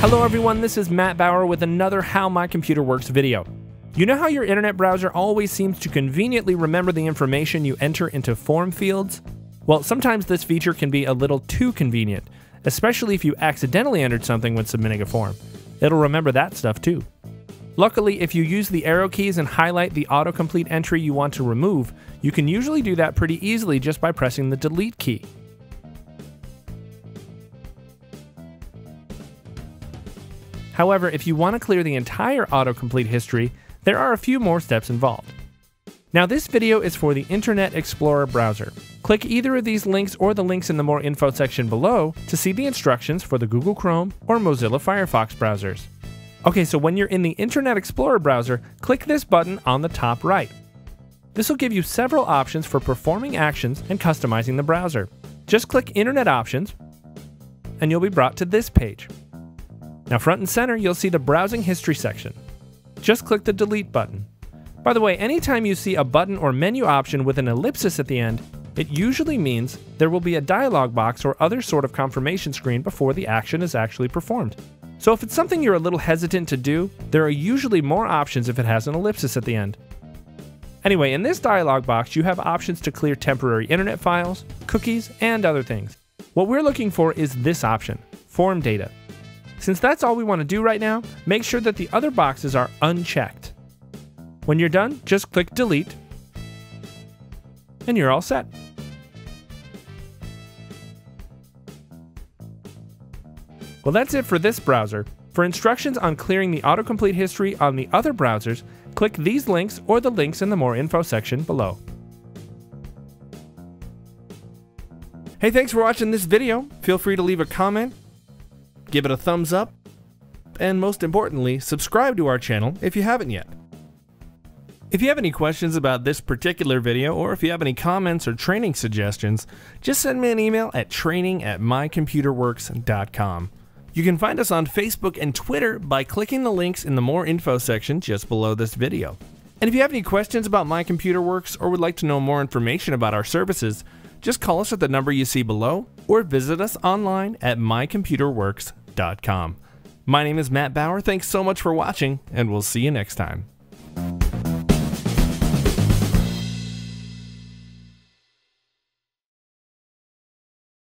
Hello everyone, this is Matt Bauer with another How My Computer Works video. You know how your internet browser always seems to conveniently remember the information you enter into form fields? Well, sometimes this feature can be a little too convenient, especially if you accidentally entered something when submitting a form. It'll remember that stuff too. Luckily, if you use the arrow keys and highlight the autocomplete entry you want to remove, you can usually do that pretty easily just by pressing the delete key. However, if you want to clear the entire autocomplete history, there are a few more steps involved. Now this video is for the Internet Explorer browser. Click either of these links or the links in the more info section below to see the instructions for the Google Chrome or Mozilla Firefox browsers. Okay, so when you're in the Internet Explorer browser, click this button on the top right. This will give you several options for performing actions and customizing the browser. Just click Internet Options, and you'll be brought to this page. Now front and center, you'll see the browsing history section. Just click the delete button. By the way, anytime you see a button or menu option with an ellipsis at the end, it usually means there will be a dialog box or other sort of confirmation screen before the action is actually performed. So if it's something you're a little hesitant to do, there are usually more options if it has an ellipsis at the end. Anyway, in this dialog box, you have options to clear temporary internet files, cookies, and other things. What we're looking for is this option, form data. Since that's all we want to do right now, make sure that the other boxes are unchecked. When you're done, just click delete, and you're all set. Well, that's it for this browser. For instructions on clearing the autocomplete history on the other browsers, click these links or the links in the more info section below. Hey, thanks for watching this video. Feel free to leave a comment give it a thumbs up, and most importantly, subscribe to our channel if you haven't yet. If you have any questions about this particular video, or if you have any comments or training suggestions, just send me an email at training at mycomputerworks.com. You can find us on Facebook and Twitter by clicking the links in the More Info section just below this video. And if you have any questions about My Computer Works or would like to know more information about our services, just call us at the number you see below or visit us online at mycomputerworks.com. My name is Matt Bauer. Thanks so much for watching, and we'll see you next time.